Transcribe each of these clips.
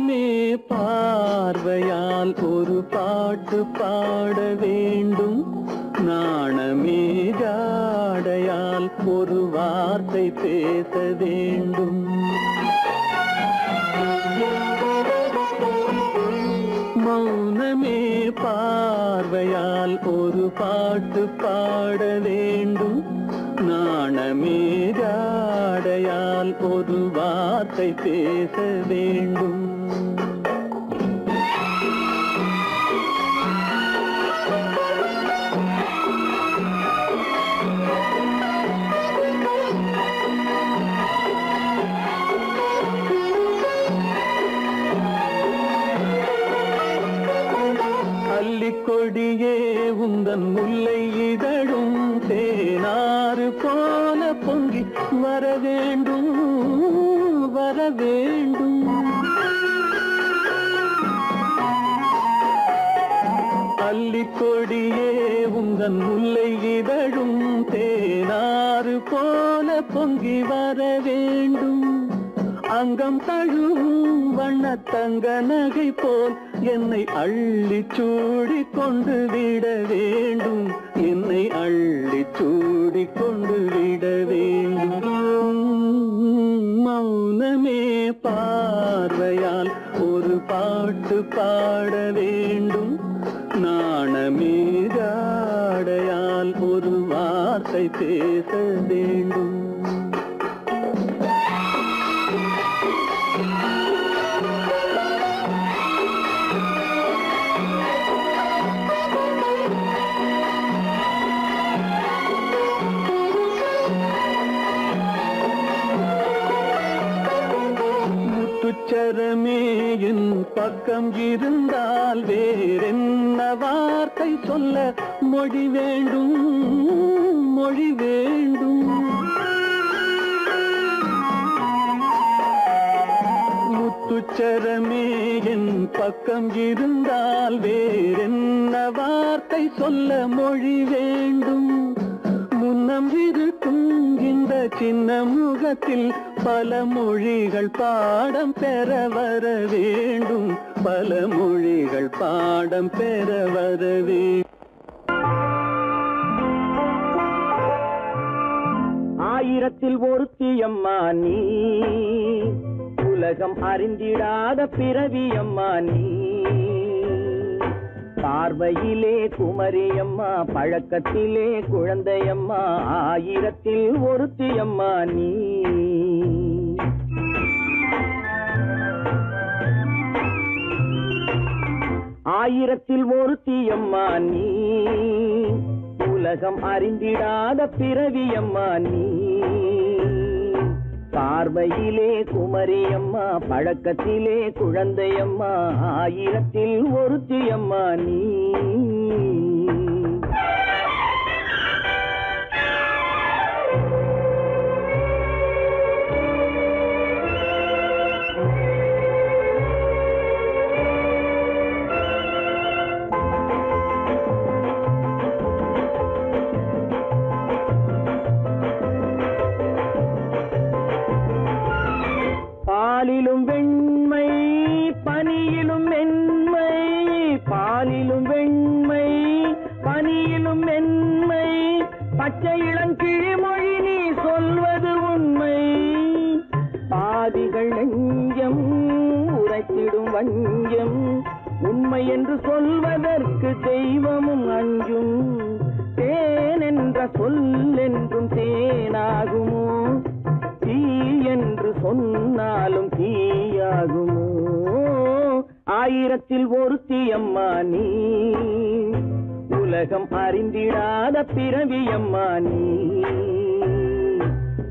மௌனமே பார்வையால் ஒரு பாட்டு பாட வேண்டும். நாணமே ஜாடையால் ஒரு வார்த்தை பேச வேண்டும். மௌனமே பார்வையால் ஒரு பாட்டு பாட வேண்டும். நாணமே ஜாடையால் ஒரு வார்த்தை பேச வேண்டும். தன் முல்லை இதழும் தேனாறு போல பொங்கி வர வேண்டும். அங்கம் தழுவும் வண்ணத்தங்க நகை போல் என்னை அள்ளி சூடி கொண்டு விட வேண்டும். என்னை அள்ளி சூடி கொண்டு விட வேண்டும். மௌனமே பார்வையால் ஒரு பாட்டு பா பக்கம் இருந்தால் வேறென்ன வார்த்தை சொல்ல மொழி வேண்டும்? மொழி வேண்டும். முத்துச்சரமே என் பக்கம் இருந்தால் வேறென்ன வார்த்தை சொல்ல மொழி வேண்டும்? முன்னம் இருக்கும் இந்த சின்ன முகத்தில் பல மொழிகள் பாடம் பெற வர வேண்டும். பல மொழிகள் பாடம் பெற வர வேண்டும். ஆயிரத்தில் ஒருத்தியம்மா நீ. உலகம் அறிந்திடாத பிறவியம்மா நீ. பார்வையிலே குமரியம்மா பழக்கத்திலே குழந்தையம்மா ஆயிரத்தில் ஒருத்தியம்மா நீ. ஆயிரத்தில் ஒருத்தியம்மா நீ. உலகம் அறிந்திடாத பிறவியம்மா நீ. பார்வையிலே குமரியம்மா பழக்கத்திலே குழந்தையம்மா ஆயிரத்தில் ஒருத்தியம்மா நீ. பாலிலும் வெண்மை பனியிலும் மென்மை பாலிலும் வெண்மை பனியிலும் மென்மை பச்சை இளங்கிழிமொழி நீ சொல்வது உண்மை. பாதிகள் நெஞ்சம் உரைத்திடும் வஞ்சம் உண்மை என்று சொல்வதற்கு தெய்வமும் ஆயிரத்தில் ஒருத்தி அம்மா நீ. உலகம் அறிந்திடாத பிறவியம்மா நீ.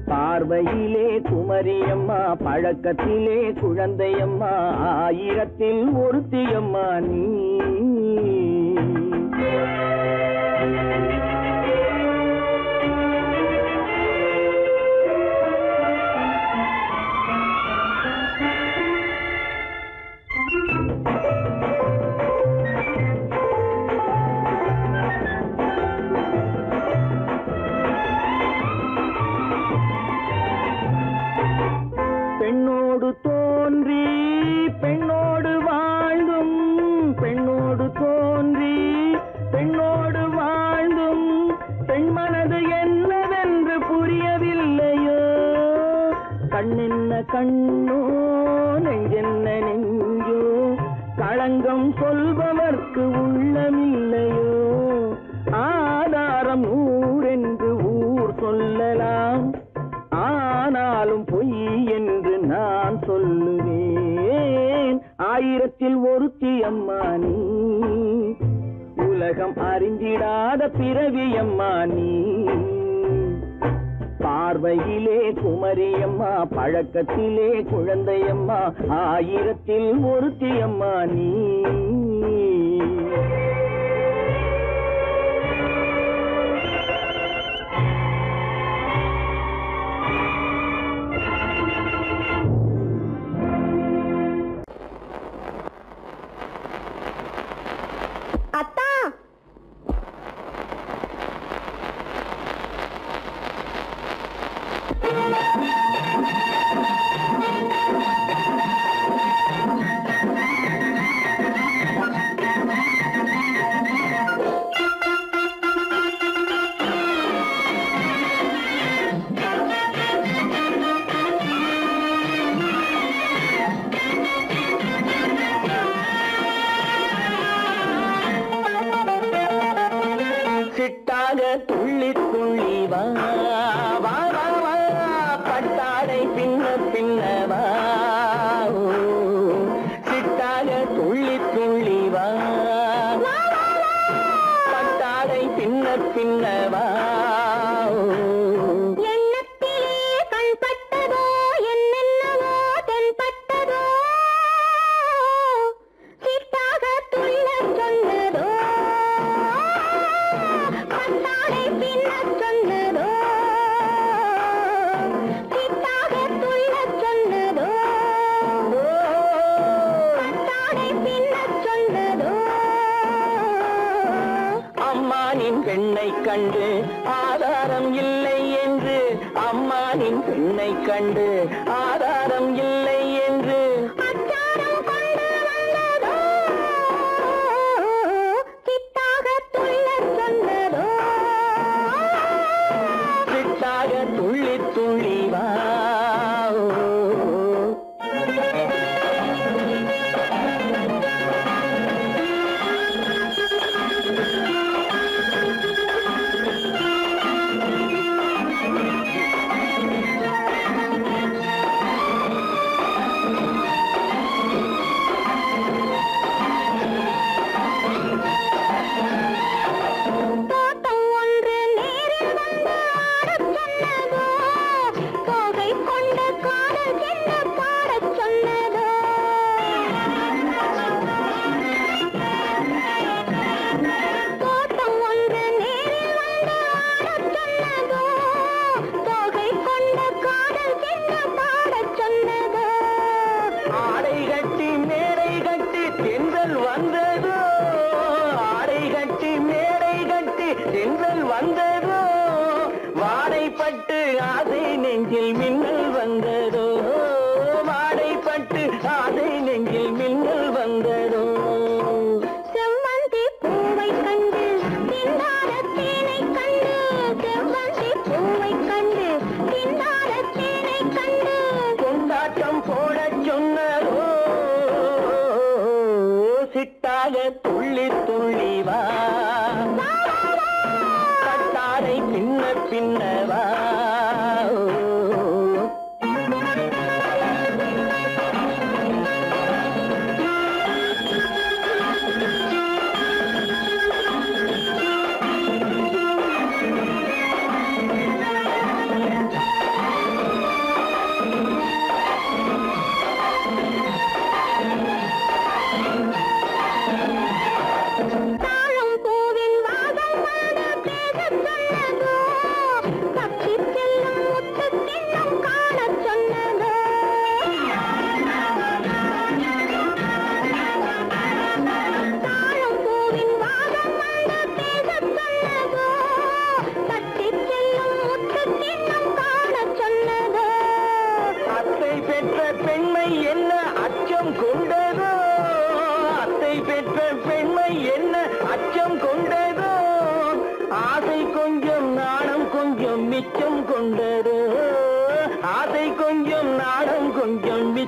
பார்வையிலே குமரியம்மா பழக்கத்திலே குழந்தையம்மா ஆயிரத்தில் ஒருத்தியம்மா நீ. கண்ணோ நெஞ்சென்ன நெஞ்சோ? களங்கம் சொல்பவர்க்கு உள்ளமில்லையோ? ஆதாரம் ஊரென்று ஊர் சொல்லலாம். ஆனாலும் பொய் என்று நான் சொல்லுவேன். ஆயிரத்தில் ஒருத்தி அம்மா நீ. உலகம் அறிந்திடாத பிறவி அம்மா நீ. பார்வையிலே குமரியம்மா பழக்கத்திலே குழந்தையம்மா ஆயிரத்தில் ஒருத்தியம்மா நீ.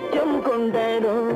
ചുറ്റും കൊണ്ടേടും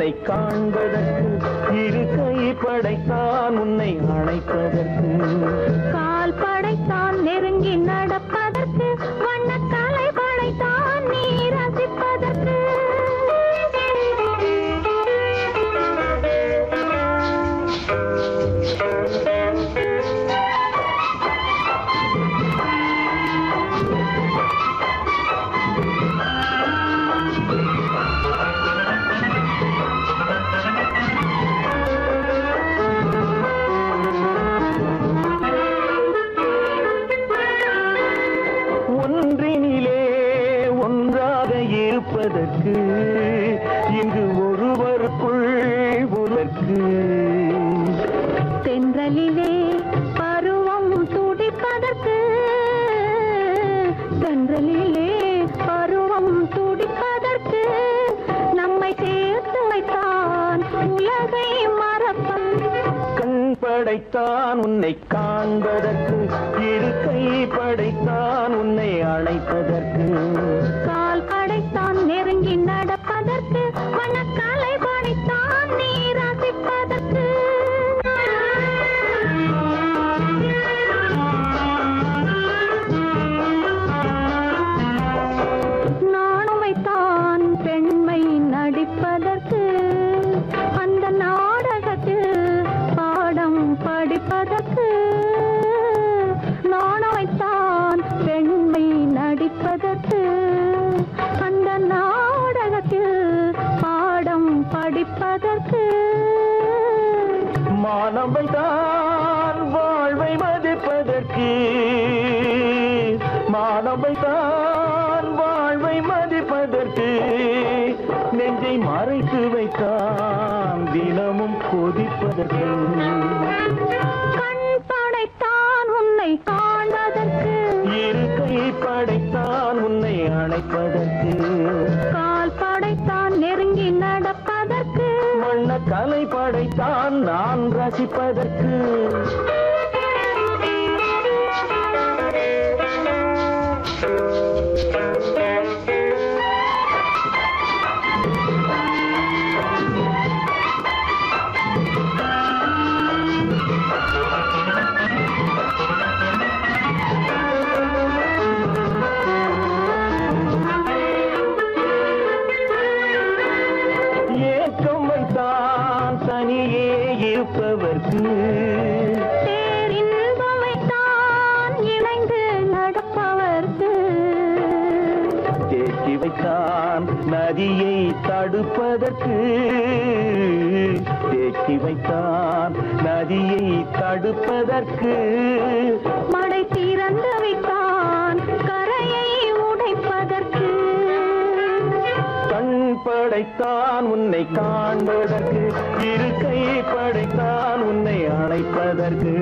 உன்னை காண்பதற்கு இரு கை படைத்தான் உன்னை படைத்தான் உன்னை காண்பதற்கு இரு கை படைத்தான் உன்னை அழைப்பதற்கு கால் படைத்தான் நெருங்கி நட தேக்கி வைத்தான் நதியை தடுப்பதற்கு. மடை திறந்து வைத்தான் கரையை உடைப்பதற்கு. கண் படைத்தான் உன்னை காண்பதற்கு இரு கை படைத்தான் உன்னை அணைப்பதற்கு.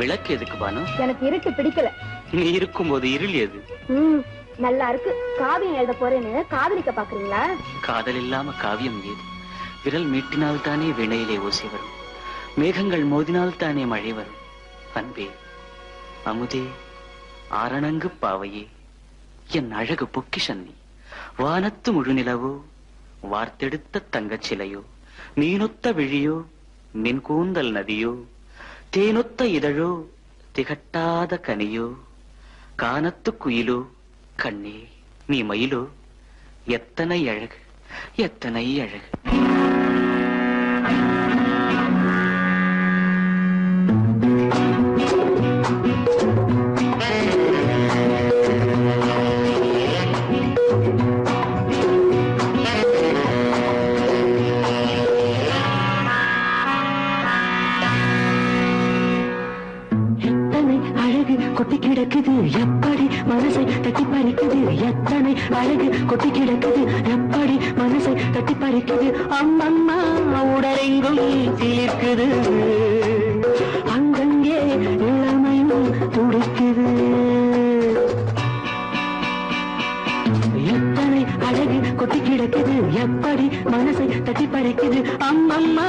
விளக்கு எதுக்கு பானு? எனக்கு இருட்டு பிடிக்கல. நீ இருக்கும்போது இருள் எது? நல்லா இருக்கு. காவியம் எழுத போறேன்னு காதலிக்க பாக்குறீங்களா? காதல் இல்லாம காவியம் ஏது விரல் மீட்டினால் தானே வினையிலே ஓசை வரும். மேகங்கள் மோதினால் தானே மழை வரும். அன்பே அமுதே ஆரணங்கு பாவையே. என் அழகு பொக்கிஷன் நீ. வானத்து முழுநிலவோ வார்த்தெடுத்த தங்கச் சிலையோ நீனொத்த விழியோ நின் கூந்தல் நதியோ தேனொத்த இதழோ திகட்டாத கனியோ கானத்து குயிலோ கண்ணே நீ மயிலோ எத்தனை அழகு எத்தனை அழகு அழகு கொட்டி கிடக்குது. எப்படி மனசை தட்டி பறிக்குது. அம்மம்மா உடலெங்கும் சீர்க்குது அங்கங்கே இளமையும் துடிக்குது. எத்தனை அழகு கொட்டி கிடக்குது. எப்படி மனசை தட்டி பறிக்குது. அம்மம்மா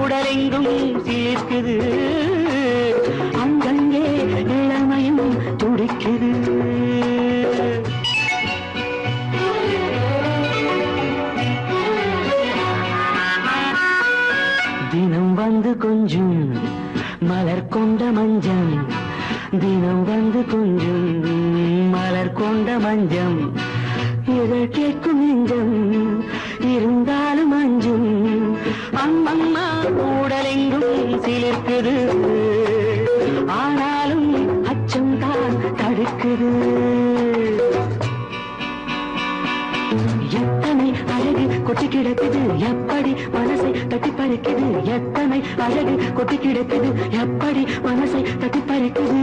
உடலெங்கும் சீர்க்குது வந்து கொஞ்சம் மலர் கொண்ட மஞ்சம் தினம் வந்து கொஞ்சம் மலர் கொண்ட மஞ்சம் இதழ் கேட்கும் நெஞ்சம் இருந்தாலும் அஞ்சும். அம்மம்மா உடலெங்கும் சிலிர்க்குது ஆனாலும் அச்சம் தான் தடுக்குது. எத்தனை அழகு கொட்டி கிடக்குது எப்படி தட்டி பறிக்குது எத்தனை அழகு கொட்டி கிடக்குது எப்படி மனசை தட்டி பறிக்குது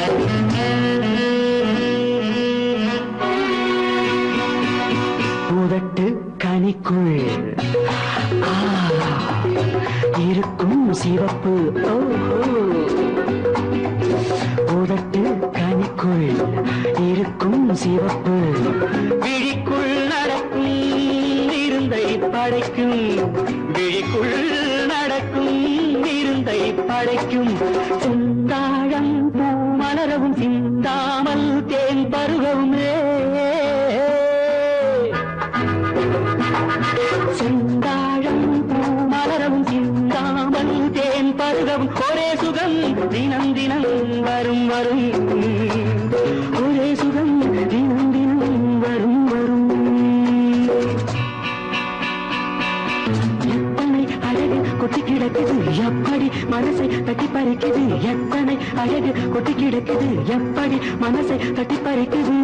Thank you. சிவப்பு. உதட்டு கனிக்குள் இருக்கும் சிவப்பு. விழிக்குள் நடக்கும் இருந்தை படைக்கும். விழிக்குள் நடக்கும் இருந்தை படைக்கும். மனசை தட்டி பறிக்குது எத்தனை அழகு கொட்டி கிடக்குது? எப்படி மனசை தட்டி பறிக்குது?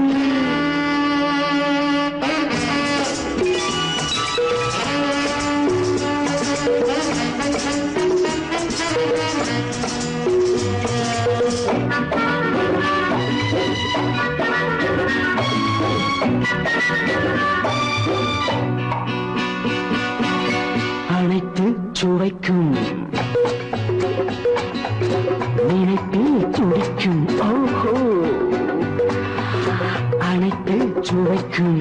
நினைப்பில் துடிக்கும் ஓஹோ அனைத்து சுவைக்கும்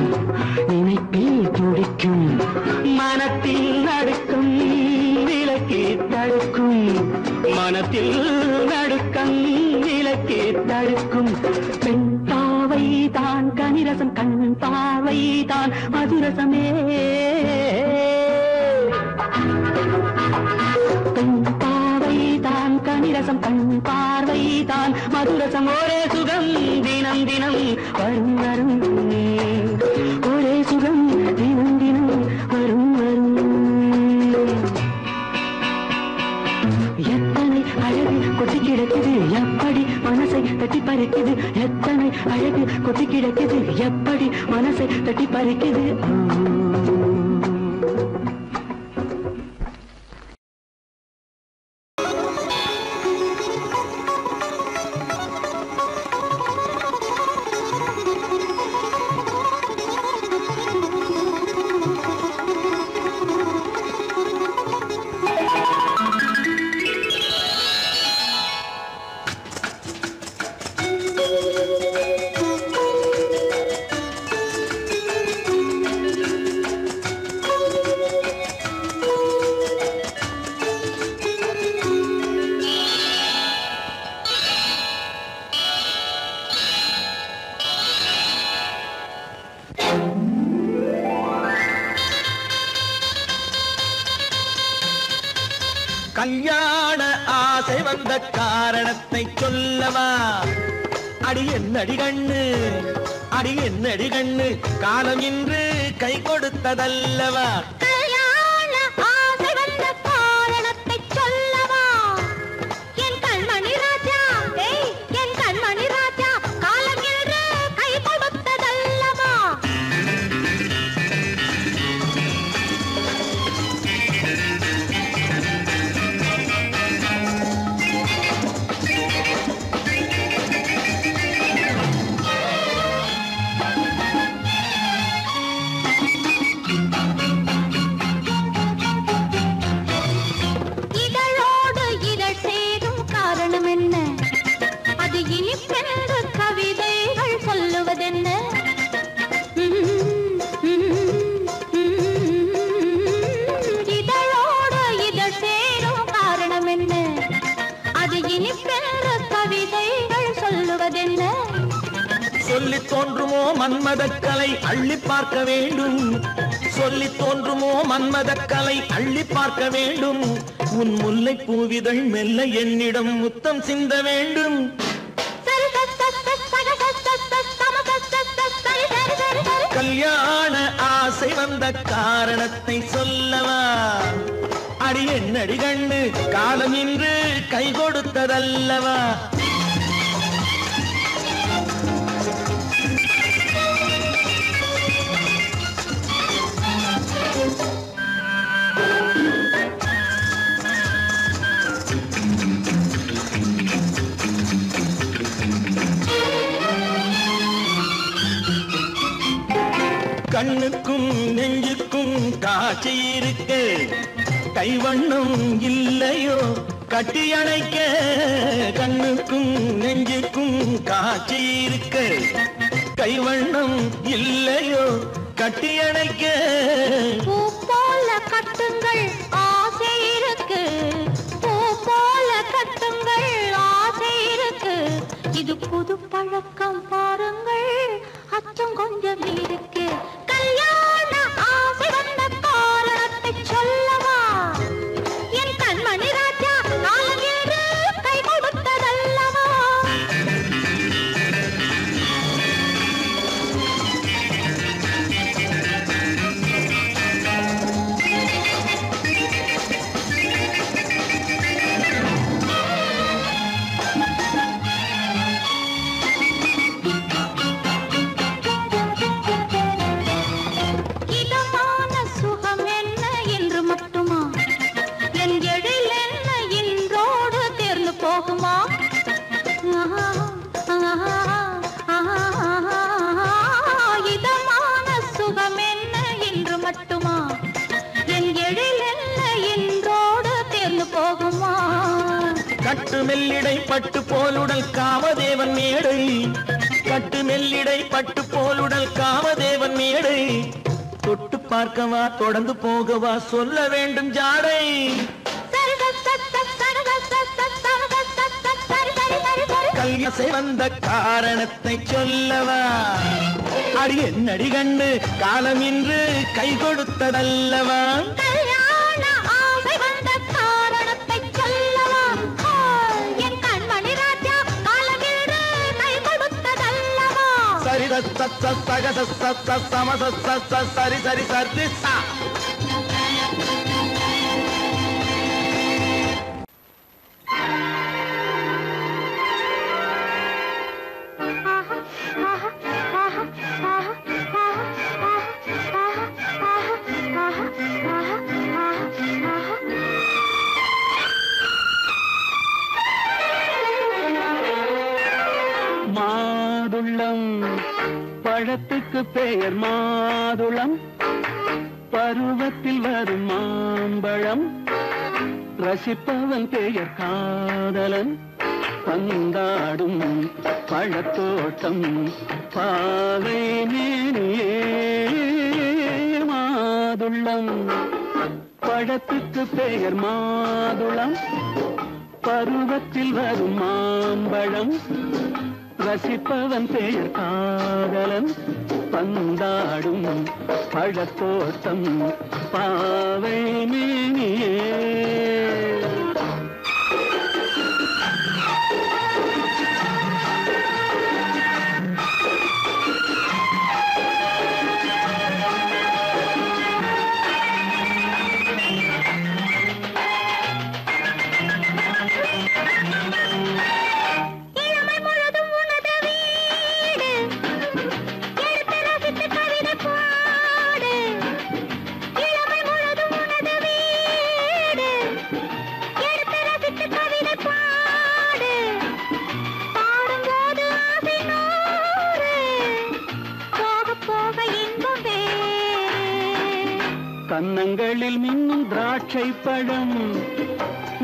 கொட்டி கிடக்குது. எப்படி மனசை தட்டி பறிக்குது? வேண்டும். உன் முல்லை பூவிதழ் மெல்ல என்னிடம் முத்தம் சிந்த வேண்டும். கல்யாண ஆசை வந்த காரணத்தை சொல்லவா? அடி என்னடி கண்டு காலம் இன்று கை கொடுத்ததல்லவா? கண்ணுக்கும் நெஞ்சுக்கும் காட்சி இருக்க. கைவண்ணம் இல்லையோ? கட்டியணைக்க கண்ணுக்கும் நெஞ்சுக்கும் காட்சி இருக்க. கைவண்ணம் இல்லையோ? கட்டியணைக்க தொடர்ந்து போகவா சொல்ல வேண்டும் ஜாடை. கல்யாசை வந்த காரணத்தை சொல்லவா? அடி என்னடி கண்டு காலம் இன்று கை கொடுத்ததல்லவா? సరి సరి సరి సా பெயர் மாதுளம். பருவத்தில் வரும் மாம்பழம். ரசிப்பவன் பெயர் காதலன். பந்தாடும் பழத்தோட்டம். பாவை மேனியே மாதுளம். பழத்துக்கு பெயர் மாதுளம். பருவத்தில் வரும் மாம்பழம். ரசிப்பவன் பெயர் காதலன். பந்தாடும் பழத்தோட்டம் பாவை மேனியே. வண்ணங்களில் மின்னும் திராட்சை படம்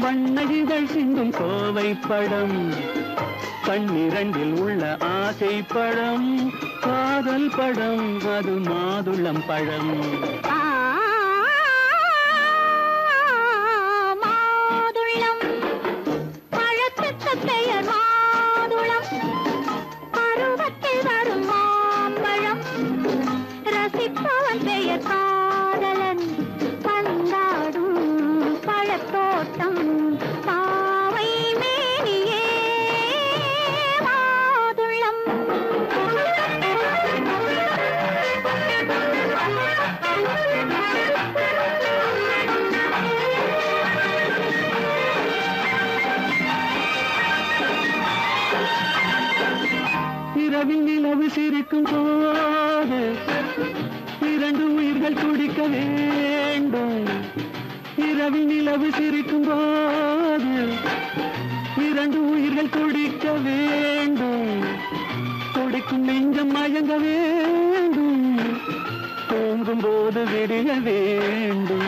வண்ணகிகள் சிந்தும் கோவை படம் கண்ணிரண்டில் உள்ள ஆசை படம் காதல் படம் அது மாதுளம் பழம். நிலவு போது இரண்டு உயிர்கள் துடிக்க வேண்டும். இரவில் நிலவு சிரிக்கும் போது இரண்டு உயிர்கள் துடிக்க வேண்டும். துடிக்கும் நெஞ்சம் மயங்க வேண்டும். தூங்கும் போது விடிய வேண்டும்.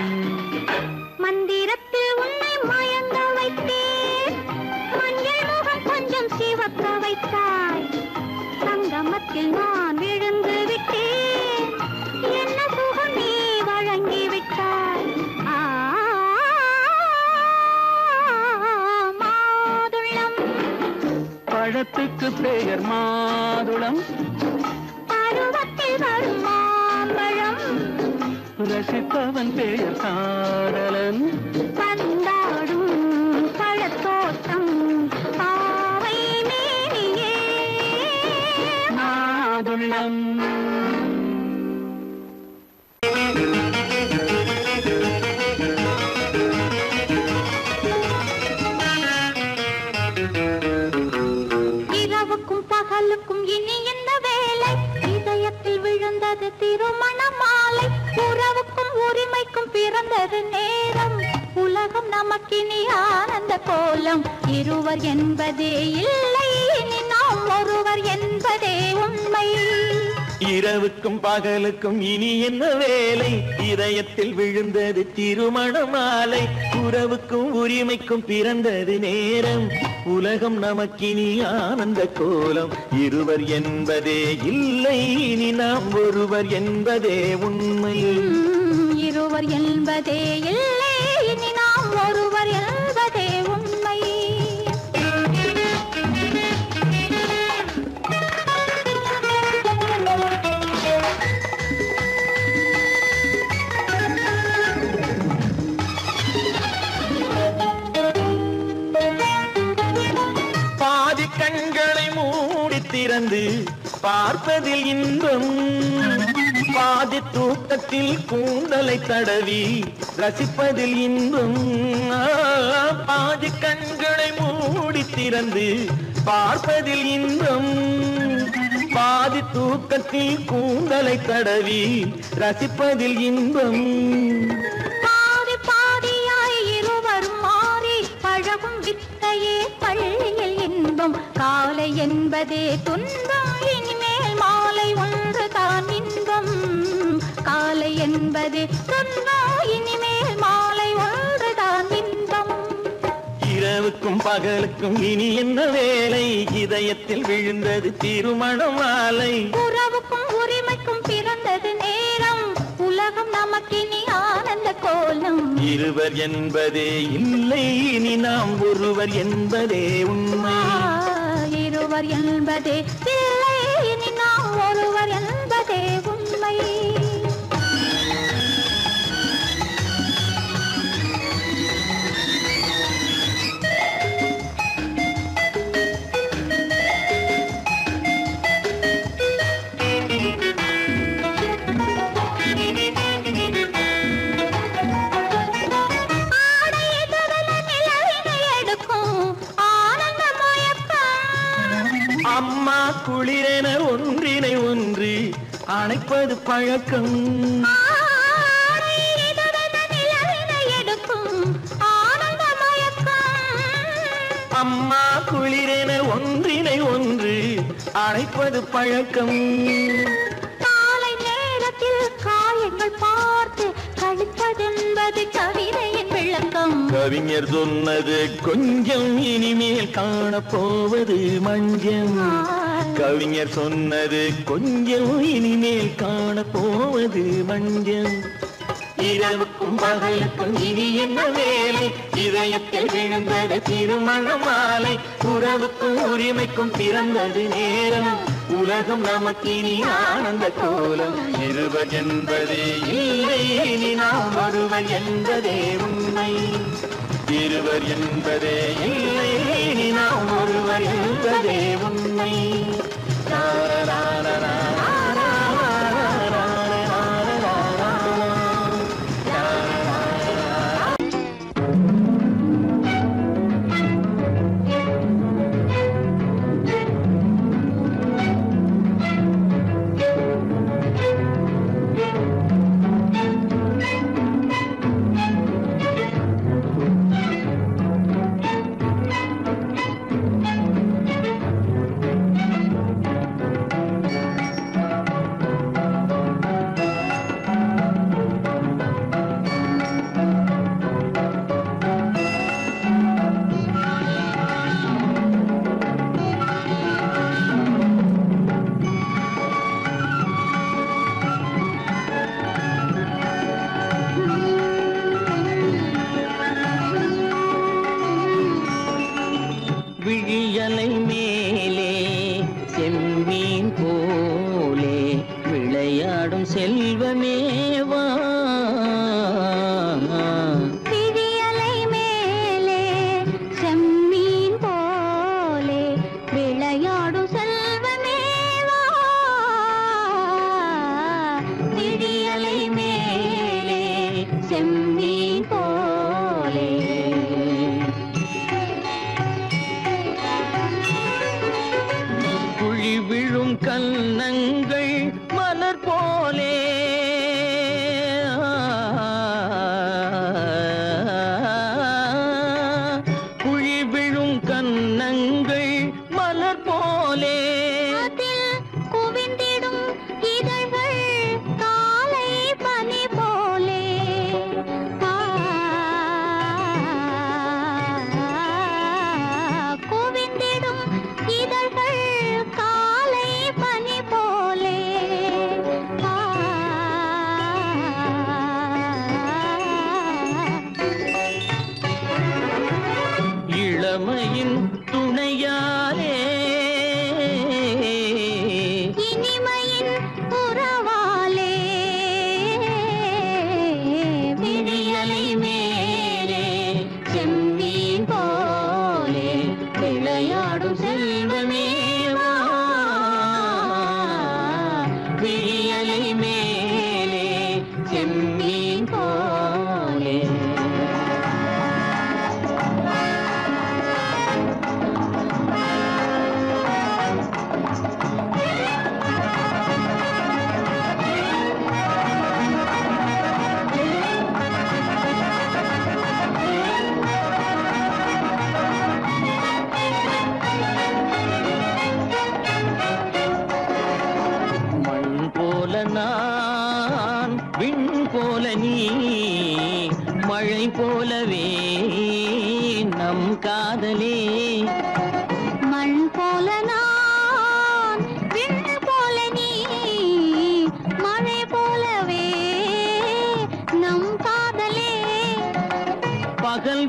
உரிமைக்கும் பிறந்தது நேரம். உலகம் நமக்கினி ஆனந்த கோலம். இருவர் என்பதே இல்லை இனி நாம் ஒருவர் என்பதே உண்மை. இருவர் என்பதே தூக்கத்தில் கூந்தலை தடவி ரசிப்பதில் இன்பம். பாதி கண்களை மூடி திறந்து பார்ப்பதில் இன்பம். பாதி தூக்கத்தில் கூந்தலை தடவி ரசிப்பதில் இன்பம். பாதி பாதியாய் இருவரும் மாறி பழகும் வித்தையே பள்ளியில் இன்பம். காலை என்பதே துன்பம். துன்பம் இனிமேல் மாலை ஒன்று தான் இன்பம். இரவுக்கும் பகலுக்கும் இனி என்ன வேலை? இதயத்தில் விழுந்தது திருமண மாலை. உறவுக்கும் உரிமைக்கும் பிறந்தது நேரம். உலகம் நமக்கினி ஆனந்த கோலம். இருவர் என்பதே இல்லை இனி நாம் ஒருவர் என்பதே உண்மை. இருவர் என்பதே இல்லை இனி நாம் ஒருவர் என்பதே உண்மை. அணைப்பது பழக்கம். அம்மா குளிரென ஒன்றினை ஒன்று அணைப்பது பழக்கம். காலை நேரத்தில் காயங்கள் பார்த்து கழிப்பதென்பது கவிதையின் கவிஞர் சொன்னது கொஞ்சம் இனிமேல் காணப்போவது மஞ்சம். கவிஞர் சொன்னது கொஞ்சம் இனிமேல் காணப்போவது மஞ்சம். இரவுக்கும் பகலுக்கும் இனி என்ன வேலை? இதயத்தில் விழுந்தது திருமண மாலை. உறவுக்கும் உரிமைக்கும் பிறந்தது நேரம். உலகம் நமக்கினி ஆனந்த கோலம். இருவர் என்பதே இல்லை இனி நாம் ஒருவர் என்பதே உண்மை. இருவர் என்பதே இல்லை இனி நாம் ஒருவர் என்பதே உண்மை. விழியலை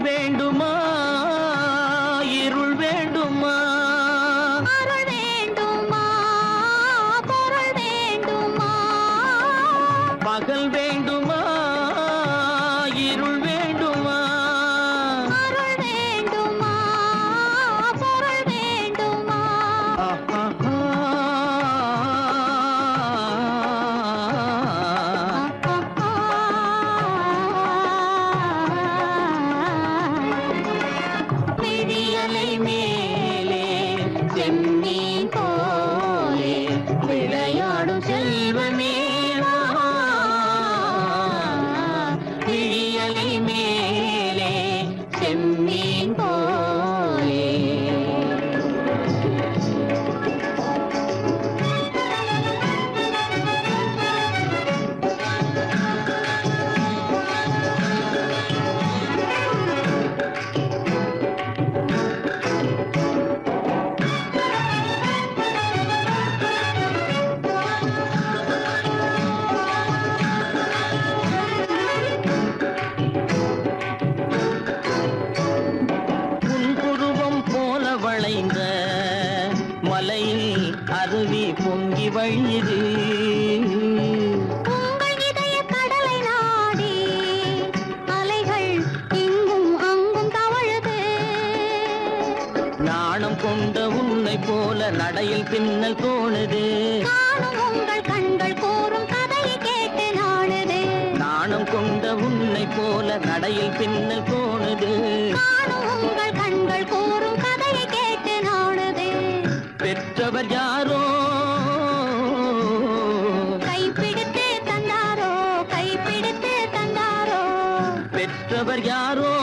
வேண்டுமா. यारो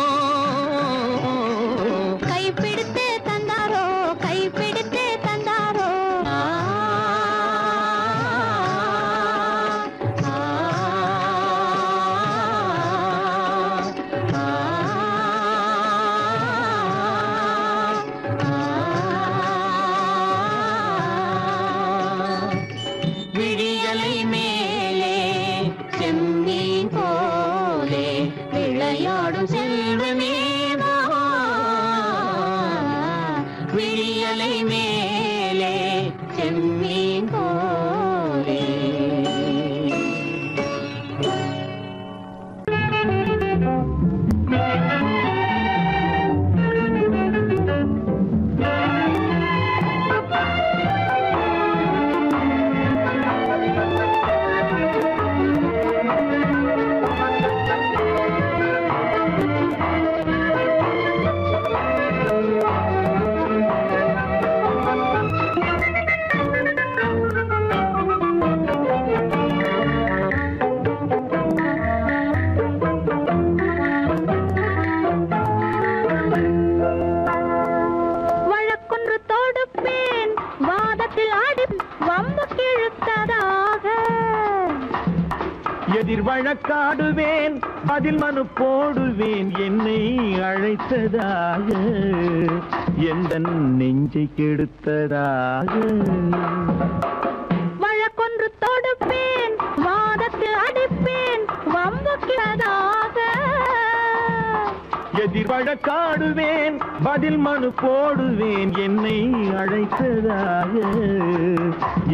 கெடுத்ததாக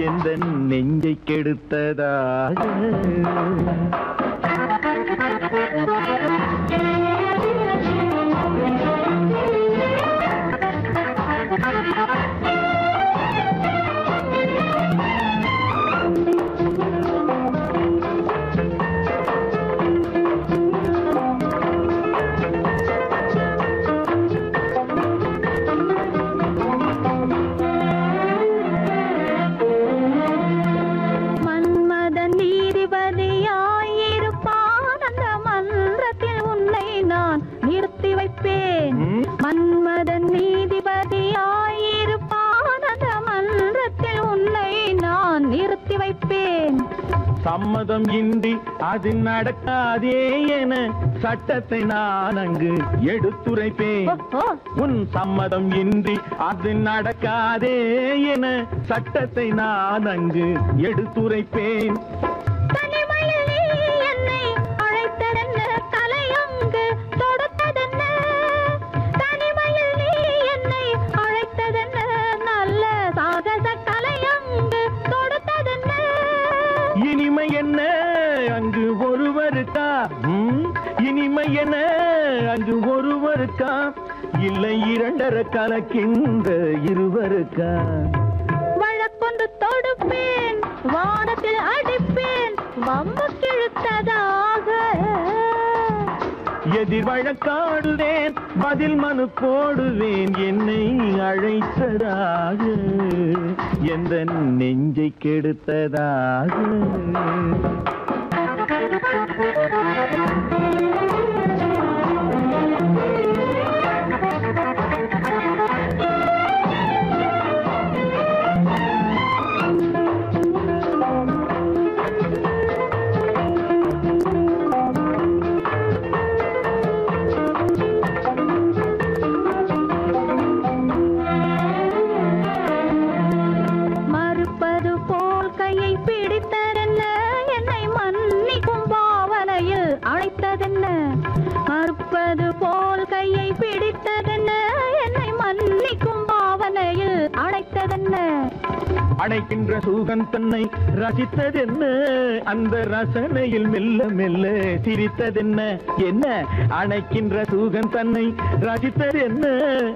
எந்த நெஞ்சை கெடுத்ததாக நடக்காதே என சட்டத்தை நான் அங்கு எடுத்துரைப்பேன். உன் சம்மதம் இன்றி அது நடக்காதே என சட்டத்தை நான் அங்கு எடுத்துரைப்பேன். கலக்கின்ற இருவருக்கா? வழக்கொண்டு தொடுப்பேன் வானத்தில் அடிப்பேன் வம்பு கிழுத்ததாக. எதிர் வழக்காடுவேன் பதில் மனு போடுவேன் என்னை அழைத்ததாக. எந்த நெஞ்சை கெடுத்ததாக. அடைக்கின்ற சூகன் தன்னை ரசித்ததென்ன? அந்த ரசனையில் மெல்ல மெல்ல சிரித்ததென்ன? என்ன? அணைக்கின்ற சூகன் தன்னை ரசித்ததென்ன?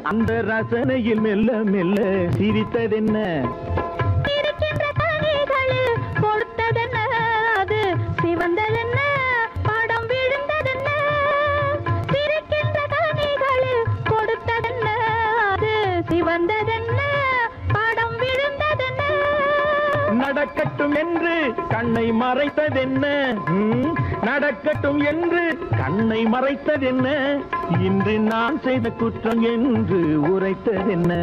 அந்த ரசனையில் மெல்ல மெல்ல சிரித்ததென்ன? கண்ணை மறைத்ததென்ன? ம், நடக்கட்டும் என்று கண்ணை மறைத்ததென்ன? இன்று நான் செய்த குற்றம் என்று உரைத்ததென்ன?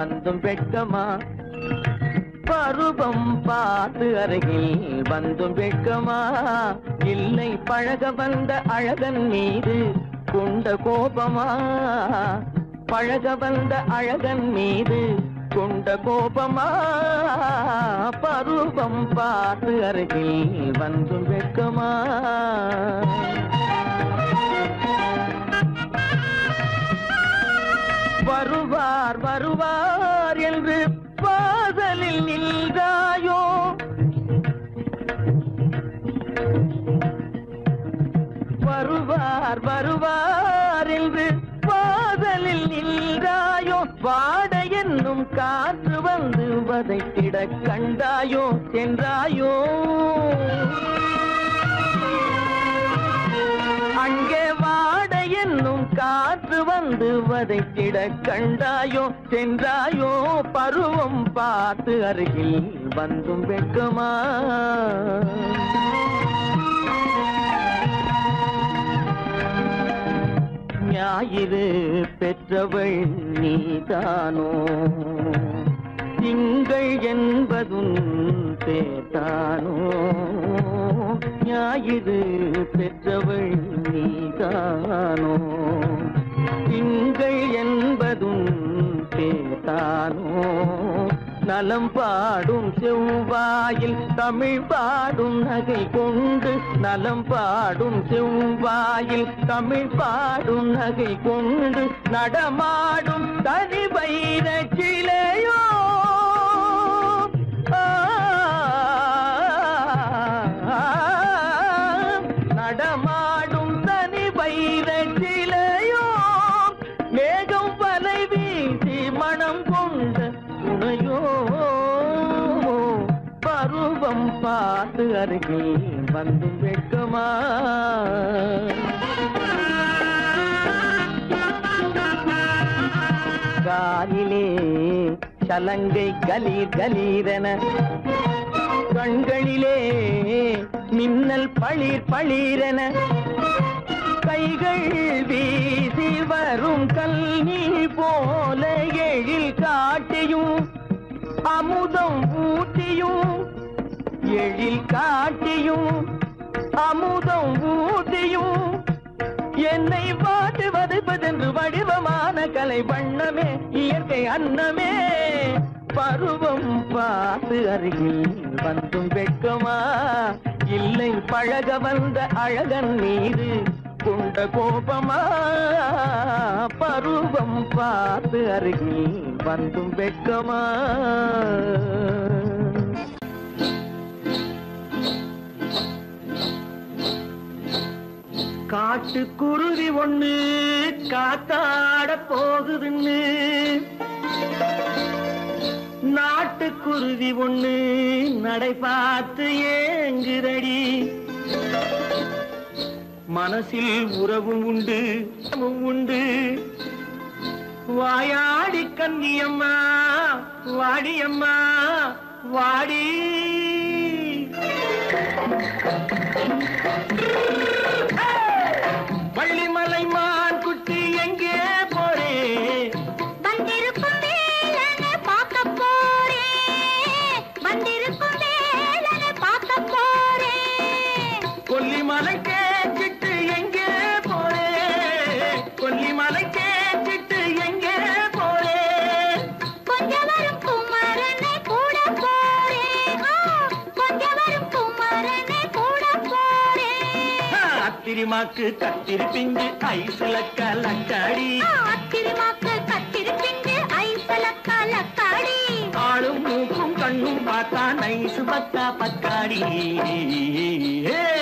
வந்தும் வெட்கமா? பருவம் பார்த்து அருகில் வந்தும் வெட்கமா? இல்லை பழக வந்த அழகன் மீது கொண்ட கோபமா? பழக வந்த அழகன் மீது கொண்ட கோபமா? பருவம் பார்த்து அருகில் வந்தும் வெட்கமா? வருவார் வதைத்திட கண்டாயோ சென்றாயோ? அங்கே வாட என்னும் காற்று வந்து வதைத்திட கண்டாயோ சென்றாயோ? பருவம் பார்த்து அருகில் வந்தும் வெட்கமா? ஞாயிறு பெற்றவள் நீதானோ? திங்கள் என்பதும் பேத்தானோ ஞாயிறு பெற்றவள் நீதானோ? திங்கள் என்பதும் பேத்தானோ நலம் பாடும் செவ்வாயில் தமிழ் பாடும் நகை கொண்டு நலம் பாடும் செவ்வாயில் தமிழ் பாடும் நகை கொண்டு நடமாடும் தனி வைர சிலையோ பருவம் பார்த்து அருகில் வந்து வெட்கமா? காலிலே சலங்கை கலீர் கலீரென கண்களிலே மின்னல் பளிர் பளிரென கைகள் வீசி வரும் கல்வி போல எழில் காட்டியும் அமுதம் ஊட்டியும் எழில் காட்டியும் அமுதம் ஊட்டியும் என்னை பாட்டு வதைப்பதென்று வடிவமான கலை வண்ணமே இயற்கை அன்னமே. பருவம் பார்த்து அருகில் வந்தும் வெட்கமா? இல்லை பழக வந்த அழகன் மீது கொண்ட கோபமா? பருவம் பார்த்து அருகில் வந்தும் வெட்கமா? காட்டு குருவி ஒண்ணு காத்தாட போகுதுன்னு. நாட்டுக்குருவி ஒண்ணு நடை பார்த்து ஏங்குதடி. மனசில் உறவும் உண்டு உண்டு. வாயாடி கன்னியம்மா வாடியம்மா வாடி. Hey! மான் அத்திரிமாக்கு கத்திரி பிஞ்சு ஐசுல கலக்காடி அத்திருமாக்கு கத்திருப்பிண்டு ஐசலக்கா லக்காடி. ஆளும் மூக்கும் கண்ணும் பார்த்தா நைசு பத்தா பக்காடி போறே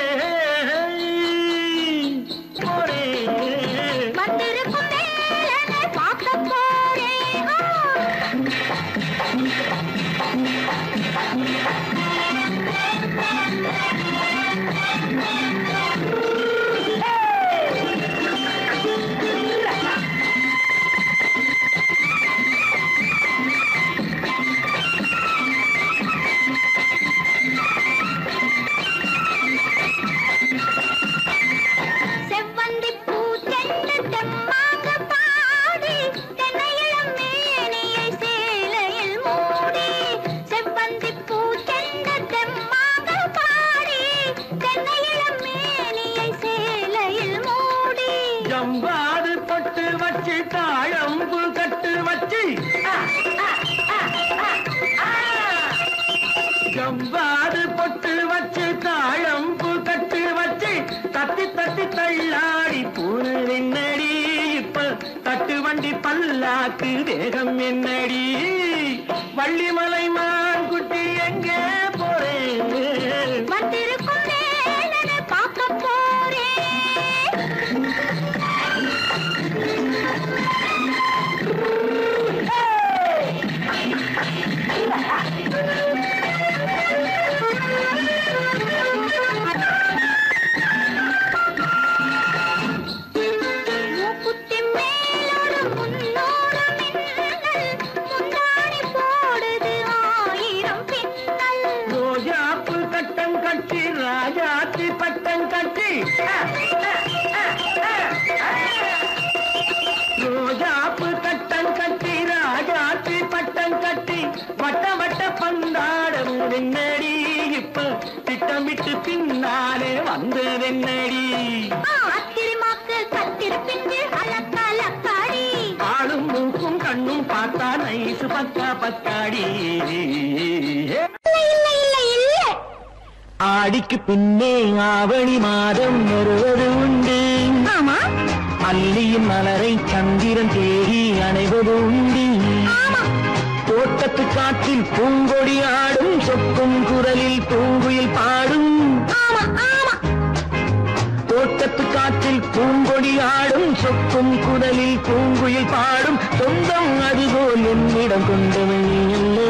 பூங்கொடி ஆடும் சொக்கும் குரலில் பூங்குயில் பாடும் சொந்தம் அதுபோல் என்னிடம் கொண்டவள் அல்லோ.